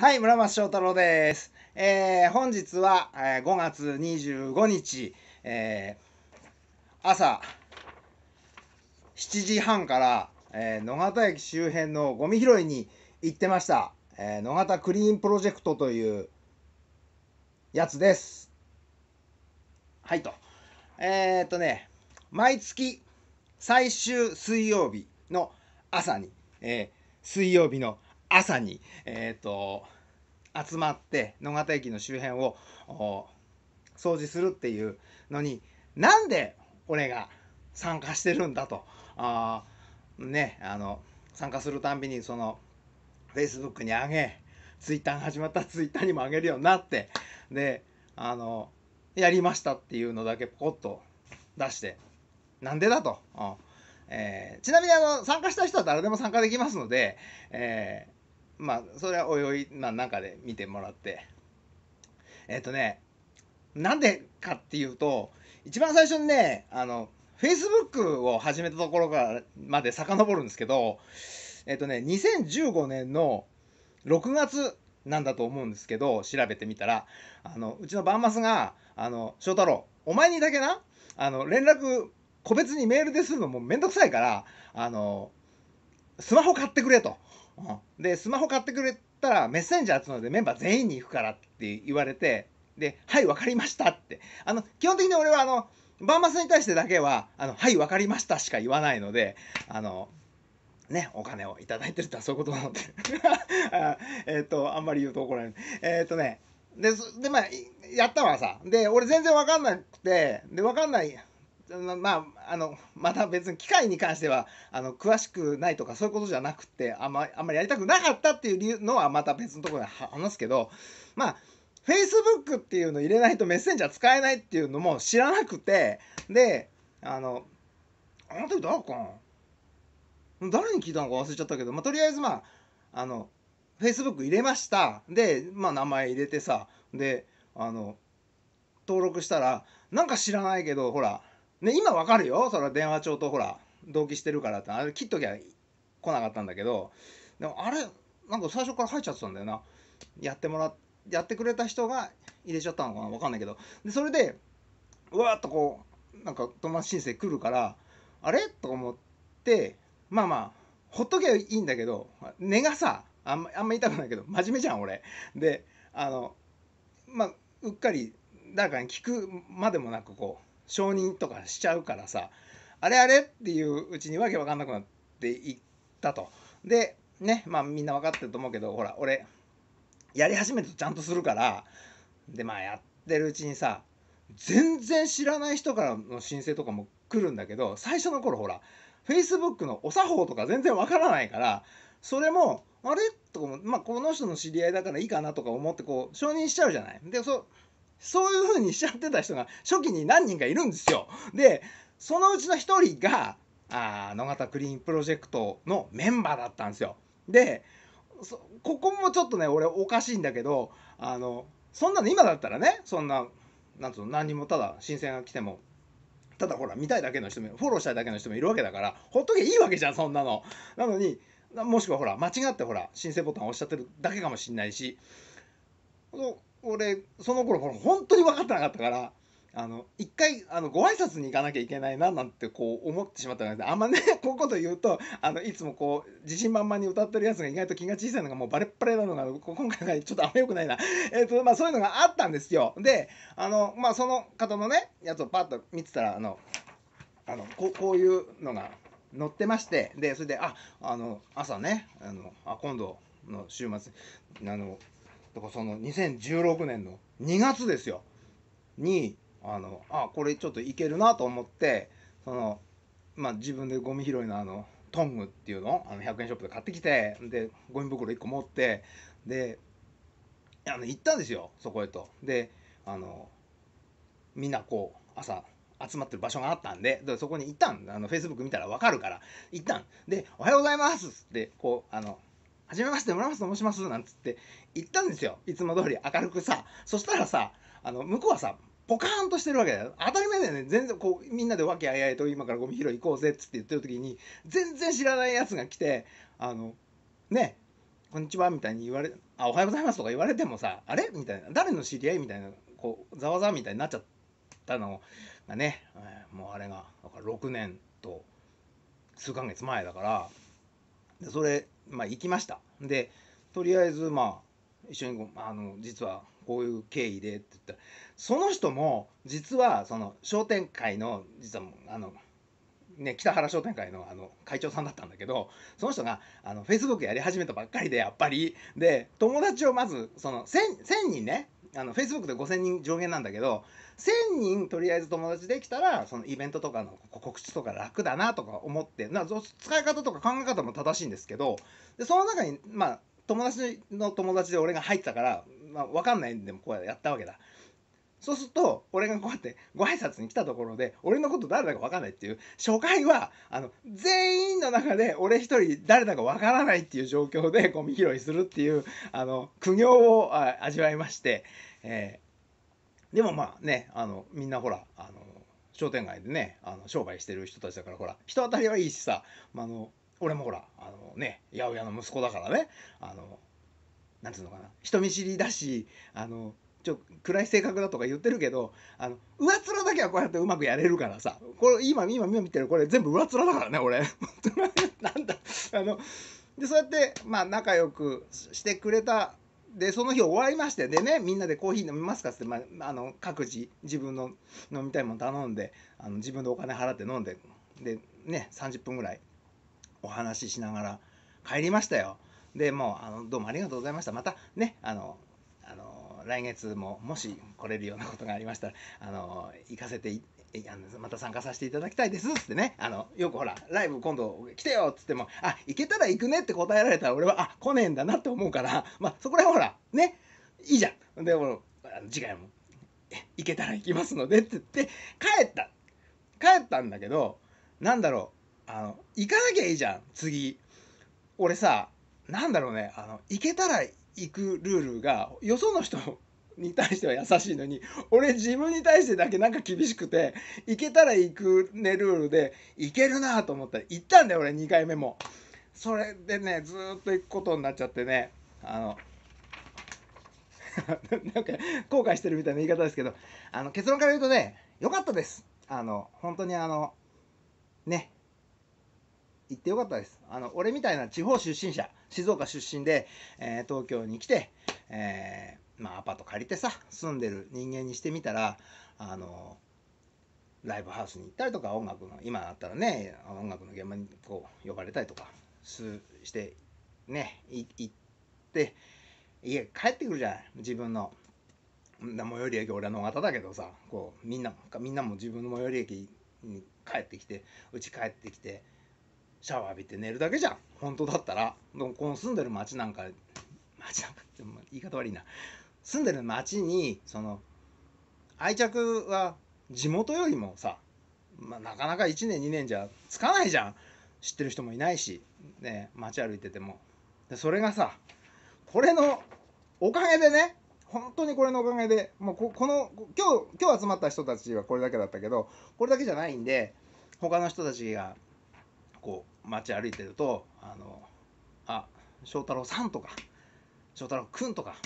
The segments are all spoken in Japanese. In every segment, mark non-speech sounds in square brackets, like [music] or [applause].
はい、村松翔太郎です。えー本日は、えー5月25日、えー朝7時半から、えー野方駅周辺のゴミ拾いに行ってました。えー野方クリーンプロジェクトというやつです。はいと。えーっとね、毎月最終水曜日の朝に、えー水曜日の朝朝に、えー、と集まって野方駅の周辺を掃除するっていうのになんで俺が参加してるんだとあねあの参加するたんびにその Facebook に上げ Twitter 始まったら Twitter にも上げるようになってであのやりましたっていうのだけポコッと出してなんでだと？うんえーちなみにあの参加した人は誰でも参加できますので、えーまあそれはおいおいな中で見てもらってえっ、とねなんでかっていうと一番最初にねあの Facebook を始めたところからまで遡るんですけどえっ、とね2015年の6月なんだと思うんですけど調べてみたらあのうちのバンマスが「あの翔太郎お前にだけなあの連絡個別にメールでするのもめんどくさいからあのスマホ買ってくれと。でスマホ買ってくれたらメッセンジャーっつうのでメンバー全員に行くからって言われてで「はい分かりました」って。あの基本的に俺はあのバーマスに対してだけは「あのはい分かりました」しか言わないのであのねお金をいいてるってのはそういうことなので。[laughs] あえっとあんまり言うと怒られる。えっ、とねででまあやったわさ。で俺全然分かんなくてで分かんないままああのまた別に機械に関してはあの詳しくないとかそういうことじゃなくてあんまあんまりやりたくなかったっていう理由のはまた別のところで話すけどまあ Facebook っていうの入れないとメッセンジャー使えないっていうのも知らなくてであのあの時誰かな？誰に聞いたのか忘れちゃったけど、まあ、とりあえずまああの Facebook 入れました。でまあ名前入れてさであの登録したらなんか知らないけどほらね今わかるよ。それは電話帳とほら同期してるからって。あれ切っときゃ来なかったんだけど。でもあれなんか最初から入っちゃってたんだよな。やってもらやってくれた人が入れちゃったのかな？わかんないけど。でそれでうわーっとこうなんか友達申請来るからあれ？と思ってまあまあほっとけばいいんだけど根がさあんまあんま言いたくないけど真面目じゃん俺。であのまあうっかり誰かに聞くまでもなくこう承認とかしちゃうからさあれあれっていううちにわけわかんなくなっていったとでねまあみんな分かってると思うけどほら俺やり始めるとちゃんとするからでまあやってるうちにさ全然知らない人からの申請とかも来るんだけど最初の頃ほら Facebook のお作法とか全然わからないからそれもあれ？とかも、まあ、この人の知り合いだからいいかなとか思ってこう承認しちゃうじゃない。でそそういう風にしちゃってた人が初期に何人かいるんですよ。でそのうちの一人があ野方クリーンプロジェクトのメンバーだったんですよ。でそここもちょっとね俺おかしいんだけどあのそんなの今だったらねそんななんつうの何にもただ申請が来てもただほら見たいだけの人もフォローしたいだけの人もいるわけだからほっとけいいわけじゃんそんなの。なのにもしくはほら間違ってほら申請ボタン押しちゃってるだけかもしんないし俺その頃ほら本当に分かってなかったからあの一回あのご挨拶に行かなきゃいけないななんてこう思ってしまったんであんまね [laughs] こういうこと言うとあのいつもこう自信満々に歌ってるやつが意外と気が小さいのがもうバレッバレなのが今回ちょっとあんまよくないな。[laughs] えっ、とまあそういうのがあったんですよ。であのまあその方のねやつをパッと見てたらあのあのこうこういうのが載ってましてでそれでああの朝ねあのあ今度の週末あのだからその2016年の2月ですよ。にあのあこれちょっといけるなと思ってそのまあ自分でゴミ拾いのあのトングっていうのあの100円ショップで買ってきてでゴミ袋1個持ってであの行ったんですよそこへと。であのみんなこう朝集まってる場所があったんででそこに行ったんあのフェイスブック見たら分かるから行ったん。で「おはようございます」ってこうあの「はじめまして村松と申します」なんつって行ったんですよ。いつも通り明るくさ。そしたらさあの向こうはさポカーンとしてるわけだよ。当たり前だよね。全然こうみんなで和気あいあいと今からゴミ拾い行こうぜっつって言ってる時に全然知らないやつが来てあのねこんにちは」みたいに言われ「あおはようございます」とか言われてもさ「あれ?」みたいな。誰の知り合いみたいなこうざわざわみたいになっちゃったの。がね、もうあれがだか6年と数ヶ月前だからでそれまあ行きました。でとりあえずまあ一緒にあの実はこういう経緯でって言った。らその人も実はその商店会の実はあのね、北原商店会のあの会長さんだったんだけどその人があの Facebook やり始めたばっかりでやっぱり。で友達をまずその 1000, 1000人ねあの Facebook で5000人上限なんだけど1000人とりあえず友達できたらそのイベントとかの告知とか楽だなとか思ってな使い方とか考え方も正しいんですけどでその中にまあ友達の友達で俺が入ってたから、まあ、分かんないんでもこうやったわけだ。そうすると俺がこうやってご挨拶に来たところで俺のこと誰だか分かんないっていう初回はあの全員の中で俺一人誰だか分からないっていう状況でゴミ拾いするっていうあの苦行を味わいまして、えーでもまあねあのみんなほらあの商店街でねあの商売してる人たちだからほら人当たりはいいしさ、まあ、あの俺もほらあのね八百屋の息子だからねあのなんつうのかな人見知りだしあのちょ暗い性格だとか言ってるけどあの上面だけはこうやってうまくやれるからさ。これ今今今見てるこれ全部上面だからね俺。[laughs] なんだ。あのでそうやってまあ仲良くしてくれた。でその日終わりましてでねみんなでコーヒー飲みますかっつって、まあ、あの各自自分の飲みたいもの頼んであの自分でお金払って飲んででね30分ぐらいお話ししながら帰りましたよ。でもうあのどうもありがとうございました。またねあのあの来月ももし来れるようなことがありましたら [laughs] あの行かせてあのまた参加させていただきたいですっつってね。あのよくほらライブ今度来てよっつってもあ行けたら行くねって答えられたら俺はあ来ねえんだなって思うからまあそこら辺ほらねいいじゃん。でも次回も行けたら行きますのでって言って帰った。帰ったんだけどなんだろうあの行かなきゃいいじゃん次。俺さなんだろうねあの行けたらくルールがよその人に対しては優しいのに俺自分に対してだけなんか厳しくて行けたら行くねルールで行けるなと思った。ら行ったんだよ俺2回目も。それでねずっと行くことになっちゃってねあの [laughs] なんか後悔してるみたいな言い方ですけどあの結論から言うとね良かったです。あの本当にあのね行ってよかったです。あの俺みたいな地方出身者静岡出身で、えー東京に来て、えーまあ、アパート借りてさ住んでる人間にしてみたらあのライブハウスに行ったりとか音楽の今だったらね音楽の現場にこう呼ばれたりとかすしてね行って家帰ってくるじゃない。自分の最寄り駅俺は野方だけどさこうみんなみんなも自分の最寄り駅に帰ってきて家帰ってきてシャワー浴びて寝るだけじゃん。本当だったら。でもこの住んでる町なんか町なんかって言い方悪いな。住んでる町にその愛着は地元よりもさ、まあ、なかなか1年2年じゃつかないじゃん。知ってる人もいないし、ね、街歩いてても。でそれがさこれのおかげでね本当にこれのおかげでもうここの今日今日集まった人たちはこれだけだったけどこれだけじゃないんで他の人たちがこう街歩いてると「あのあ翔太郎さん」とか「翔太郎くん」とか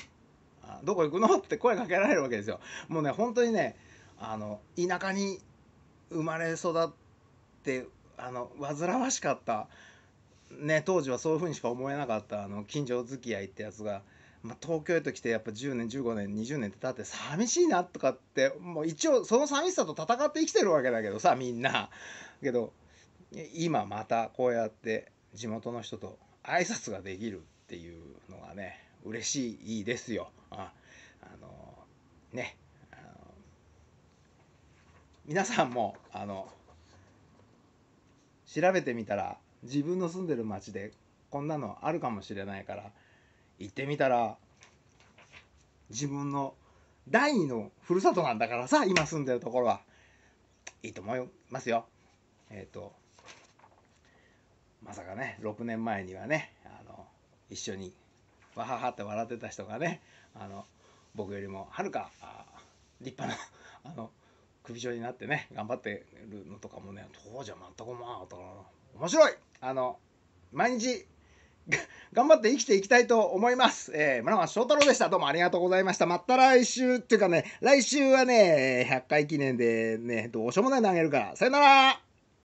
あ「どこ行くの?」って声かけられるわけですよ。もうね本当にねあの田舎に生まれ育ってあの煩わしかった、ね、当時はそういうふうにしか思えなかったあの近所付き合いってやつが、まあ、東京へと来てやっぱ10年15年20年って経って寂しいなとかってもう一応その寂しさと戦って生きてるわけだけどさみんな。けど今またこうやって地元の人と挨拶ができるっていうのがね嬉しいですよ。ああのねあの皆さんもあの調べてみたら自分の住んでる町でこんなのあるかもしれないから行ってみたら自分の第二のふるさとなんだからさ今住んでるところはいいと思いますよ。えっ、とまさかね6年前にはねあの一緒にわははって笑ってた人がねあの僕よりもはるか立派な [laughs] あの首長になってね頑張ってるのとかもね当時は全く思わなか面白いあの毎日 [laughs] 頑張って生きていきたいと思います。えー、村松翔太郎でした。どうもありがとうございました。また来週っていうかね、来週はね、100回記念でね、どうしようもない投げるから。さよなら